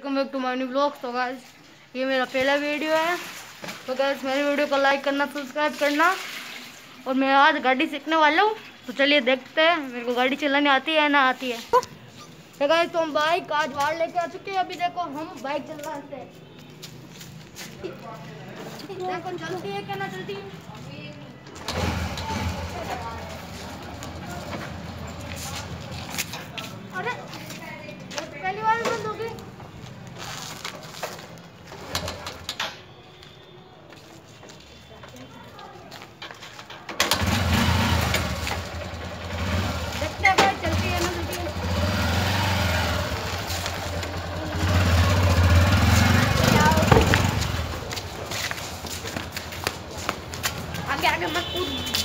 Welcome back to my new blog. तो guys ये मेरा पहला वीडियो है। तो गाइस मेरे वीडियो को लाइक करना सब्सक्राइब करना। और मैं आज गाड़ी सीखने वाला हूँ। तो चलिए देखते हैं। मेरे को गाड़ी चलानी आती है ना आती है। तो गाइस तो बाइक आज बाहर लेके आ चुके हैं। अभी देखो, हम बाइक चलाते हैं। देखो, चलती है क्या ना चलती है अरे पहली बार बंद हो गई देखते हैं भाई चलती है ना चलती है आगे आगे मैं कूद